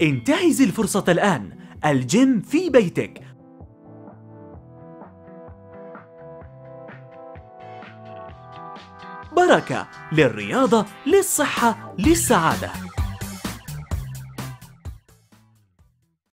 انتهز الفرصة الآن. الجيم في بيتك. بركة للرياضة للصحة للسعادة.